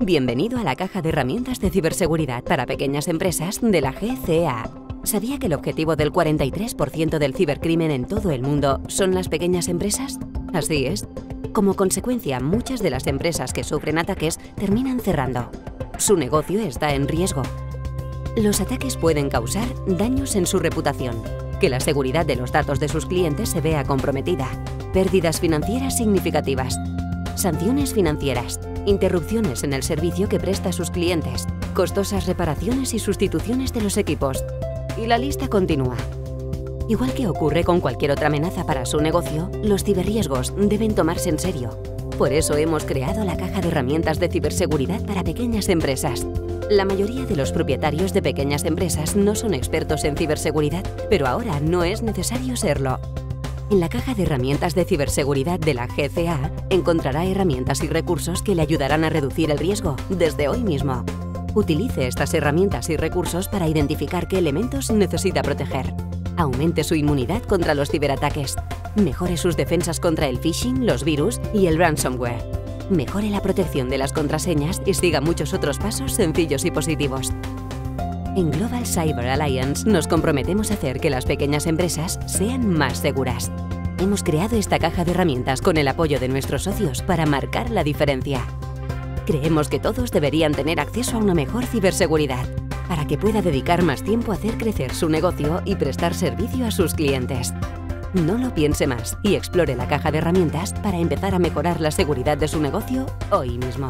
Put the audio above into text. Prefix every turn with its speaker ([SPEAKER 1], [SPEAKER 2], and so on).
[SPEAKER 1] Bienvenido a la caja de herramientas de ciberseguridad para pequeñas empresas de la GCA. ¿Sabía que el objetivo del 43% del cibercrimen en todo el mundo son las pequeñas empresas? Así es. Como consecuencia, muchas de las empresas que sufren ataques terminan cerrando. Su negocio está en riesgo. Los ataques pueden causar daños en su reputación, que la seguridad de los datos de sus clientes se vea comprometida, pérdidas financieras significativas, sanciones financieras, interrupciones en el servicio que presta a sus clientes, costosas reparaciones y sustituciones de los equipos. Y la lista continúa. Igual que ocurre con cualquier otra amenaza para su negocio, los ciberriesgos deben tomarse en serio. Por eso hemos creado la caja de herramientas de ciberseguridad para pequeñas empresas. La mayoría de los propietarios de pequeñas empresas no son expertos en ciberseguridad, pero ahora no es necesario serlo. En la caja de herramientas de ciberseguridad de la GCA encontrará herramientas y recursos que le ayudarán a reducir el riesgo desde hoy mismo. Utilice estas herramientas y recursos para identificar qué elementos necesita proteger. Aumente su inmunidad contra los ciberataques. Mejore sus defensas contra el phishing, los virus y el ransomware. Mejore la protección de las contraseñas y siga muchos otros pasos sencillos y positivos. En Global Cyber Alliance nos comprometemos a hacer que las pequeñas empresas sean más seguras. Hemos creado esta caja de herramientas con el apoyo de nuestros socios para marcar la diferencia. Creemos que todos deberían tener acceso a una mejor ciberseguridad para que pueda dedicar más tiempo a hacer crecer su negocio y prestar servicio a sus clientes. No lo piense más y explore la caja de herramientas para empezar a mejorar la seguridad de su negocio hoy mismo.